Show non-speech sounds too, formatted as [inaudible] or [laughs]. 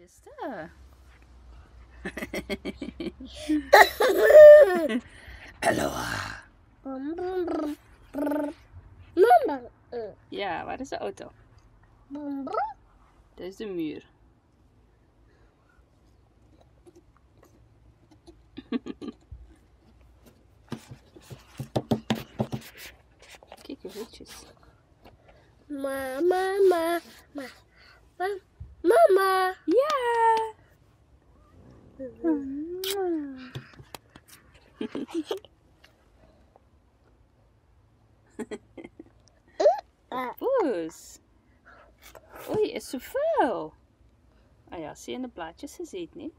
Wie is dat? [laughs] Aloha. Ja, waar is de auto? Dat is de muur. [laughs] Kijk je voetjes. Mama, mama, mama, mama. Ja! [laughs] Poes. Oei, is zoveel. Ah ja, zie je in de blaadjes, ze ziet niet.